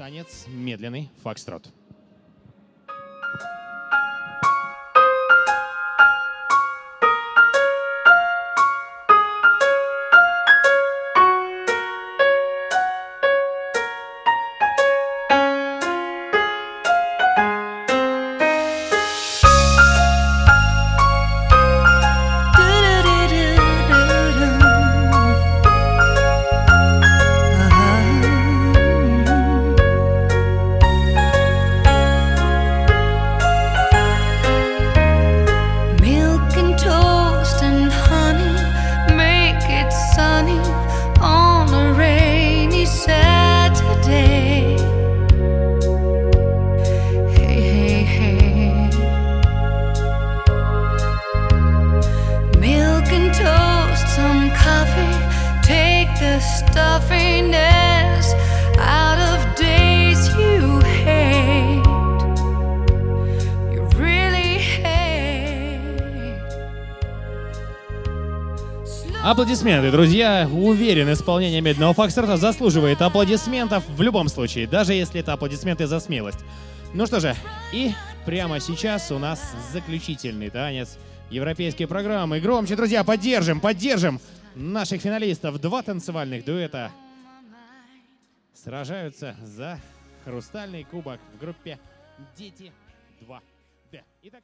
Танец медленный фокстрот. Аплодисменты, друзья. Уверен, исполнение медленного фокстрота заслуживает аплодисментов в любом случае, даже если это аплодисменты за смелость. Ну что же, и прямо сейчас у нас заключительный танец европейской программы. Громче, друзья, поддержим, поддержим наших финалистов. Два танцевальных дуэта сражаются за хрустальный кубок в группе «Дети 2». Итак,